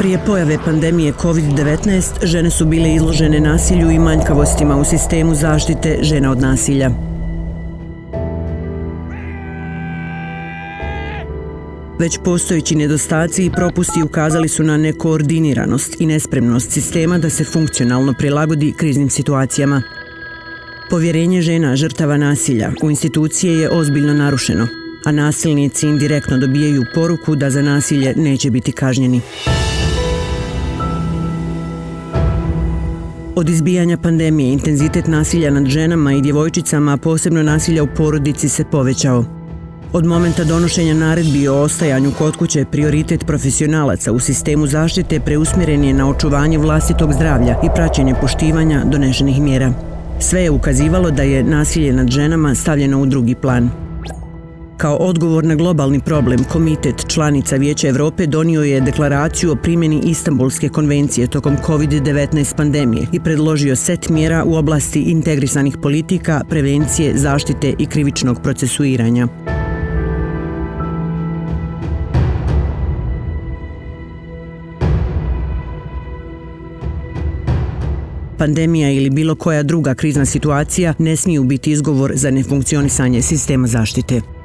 Prije pojave pandemije COVID-19, žene su bile izložene nasilju i manjkavostima u sistemu zaštite žena od nasilja. Već postojeći nedostaci i propusti ukazali su na nekoordiniranost i nespremnost sistema da se funkcionalno prilagodi kriznim situacijama. Povjerenje žena žrtava nasilja u institucije je ozbiljno narušeno, a nasilnici indirektno dobijaju poruku da za nasilje neće biti kažnjeni. Od izbijanja pandemije intenzitet nasilja nad ženama i djevojčicama, a posebno nasilja u porodici, se povećao. Od momenta donošenja naredbi o ostajanju kod kuće, prioritet profesionalaca u sistemu zaštite preusmjeren je na očuvanje vlastitog zdravlja i praćenje poštivanja donešenih mjera. Sve je ukazivalo da je nasilje nad ženama stavljeno u drugi plan. Kao odgovor na globalni problem, Komitet članica Vijeća Evrope donio je deklaraciju o primjeni Istanbulske konvencije tokom COVID-19 pandemije i predložio set mjera u oblasti integrisanih politika, prevencije, zaštite i krivičnog procesuiranja. Pandemija ili bilo koja druga krizna situacija ne smiju biti izgovor za nefunkcionisanje sistema zaštite.